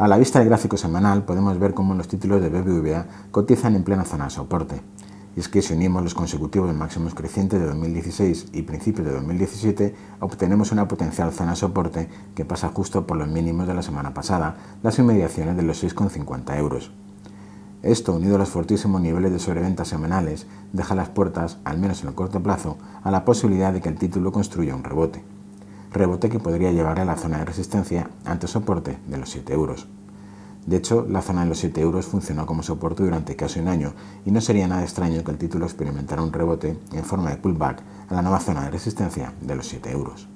A la vista del gráfico semanal podemos ver cómo los títulos de BBVA cotizan en plena zona de soporte. Y es que si unimos los consecutivos máximos crecientes de 2016 y principios de 2017, obtenemos una potencial zona de soporte que pasa justo por los mínimos de la semana pasada, las inmediaciones de los 6,50 euros. Esto, unido a los fortísimos niveles de sobreventa semanales, deja las puertas, al menos en el corto plazo, a la posibilidad de que el título construya un rebote rebote que podría llevarle a la zona de resistencia ante soporte de los 7 euros. De hecho, la zona de los 7 euros funcionó como soporte durante casi un año y no sería nada extraño que el título experimentara un rebote en forma de pullback a la nueva zona de resistencia de los 7 euros.